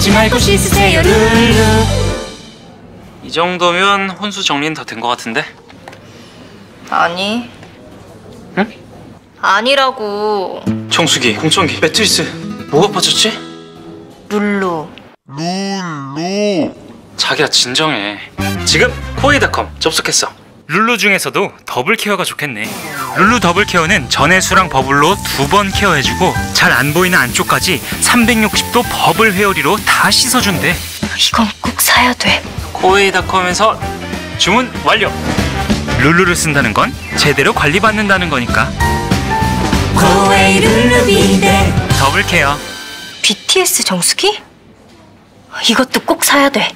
잊지 말고 씻으세요 룰루 이 정도면 혼수 정리는 다 된 것 같은데? 아니. 응? 아니라고. 청소기, 공청기, 매트리스 뭐가 빠졌지? 룰루. 자기야 진정해 지금 코웨이닷컴 접속했어 룰루 중에서도 더블 케어가 좋겠네 룰루 더블 케어는 전해수랑 버블로 두 번 케어해주고 잘 안 보이는 안쪽까지 360도 버블 회오리로 다 씻어준대 이건 꼭 사야 돼. 코웨이닷컴에서 주문 완료 룰루를 쓴다는 건 제대로 관리받는다는 거니까 코웨이 룰루 비데 더블 케어 BTS 정수기? 이것도 꼭 사야 돼.